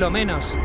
lo menos.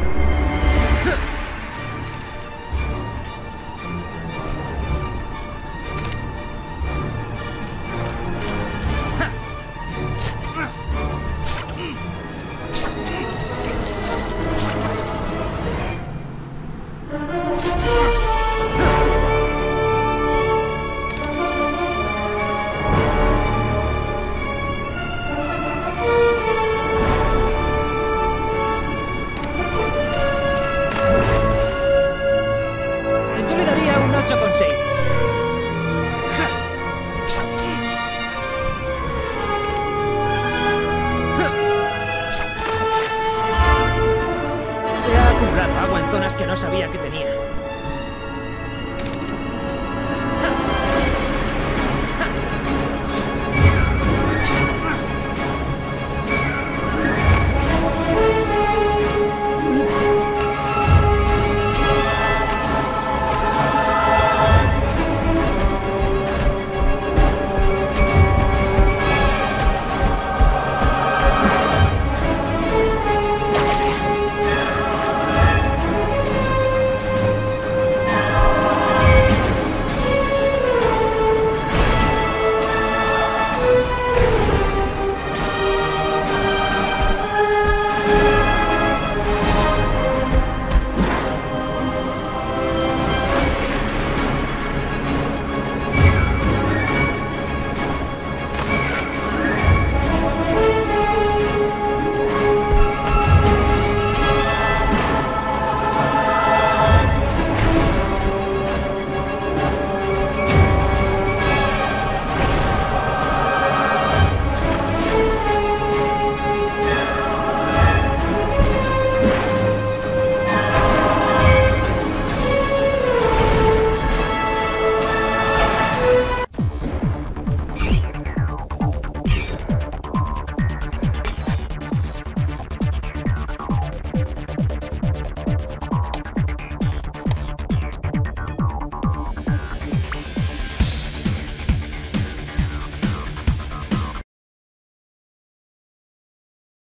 Que no sabía que tenía.